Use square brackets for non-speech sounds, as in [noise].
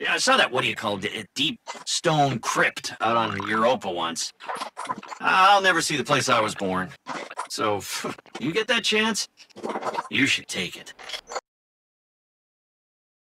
Yeah, I saw that, what do you call it, a deep stone crypt out on Europa once. I'll never see the place I was born. So, [laughs] you get that chance, you should take it.